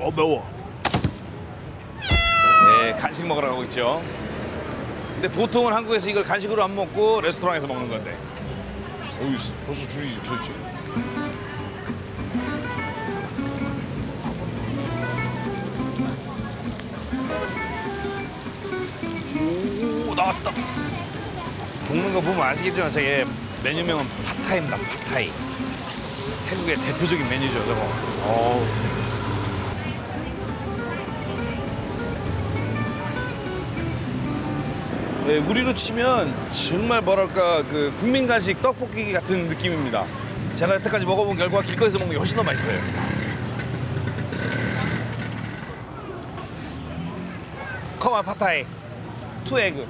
어 매워. 네 간식 먹으러 가고 있죠. 근데 보통은 한국에서 이걸 간식으로 안 먹고 레스토랑에서 먹는 건데. 어이 벌써 줄이. 오 나왔다. 먹는 거 보면 아시겠지만 저게 메뉴명은 팟타이입니다. 팟타이. 태국의 대표적인 메뉴죠, 저거. 어우. 네, 우리로 치면 정말 뭐랄까 그 국민 간식 떡볶이 같은 느낌입니다. 제가 여태까지 먹어본 결과 길거리에서 먹는 게 훨씬 더 맛있어요. 커마 팟타이 two egg.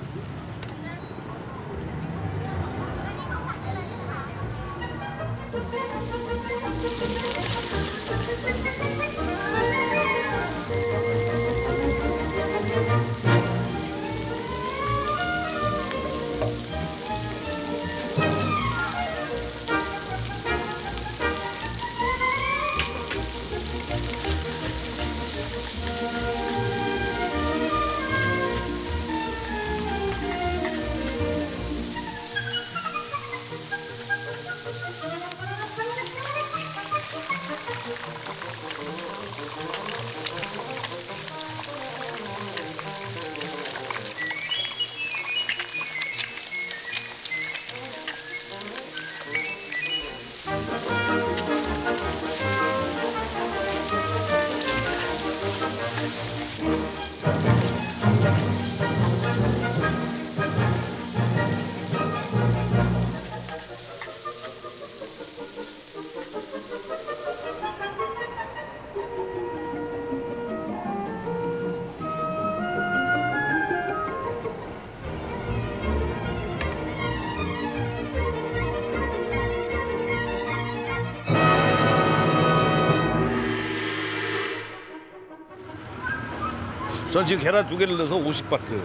전 지금 계란 두 개를 넣어서 50바트.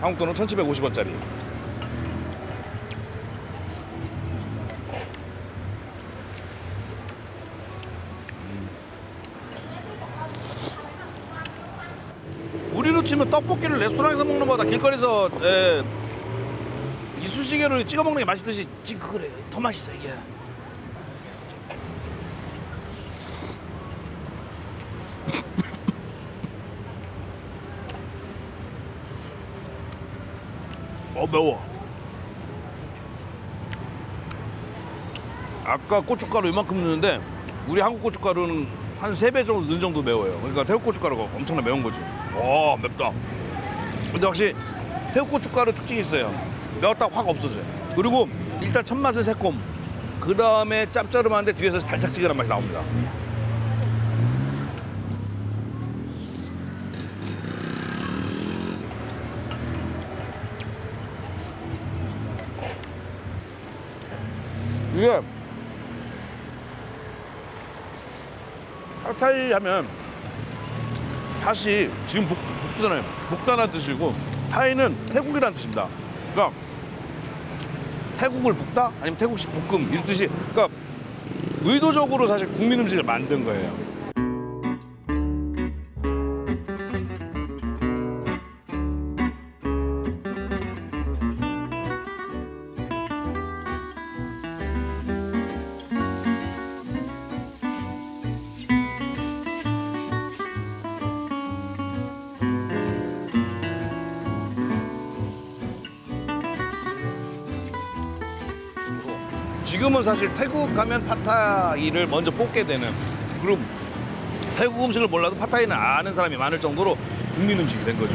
한국 돈은 1,750원짜리. 우리로 치면 떡볶이를 레스토랑에서 먹는 것보다 길거리에서 에, 이쑤시개로 찍어 먹는 게 맛있듯이 찌그래 더 맛있어 이게. 어 매워. 아까 고춧가루 이만큼 넣는데 우리 한국 고춧가루는 한 세 배 정도 넣은 정도 매워요. 그러니까 태국 고춧가루가 엄청나 매운 거지. 와 맵다. 근데 확실히 태국 고춧가루 특징이 있어요. 매웠다 확 없어져요. 그리고 일단 첫 맛은 새콤. 그 다음에 짭짤한데 뒤에서 달짝지근한 맛이 나옵니다. 이게 팟타이 하면 팥이 지금 볶, 볶잖아요. 볶다는 뜻이고 타이는 태국이라는 뜻입니다. 그러니까 태국을 볶다 아니면 태국식 볶음 이런 뜻이 그러니까 의도적으로 사실 국민 음식을 만든 거예요. 지금은 사실 태국 가면 팟타이를 먼저 뽑게 되는 그럼 태국 음식을 몰라도 팟타이는 아는 사람이 많을 정도로 국민 음식이 된 거죠.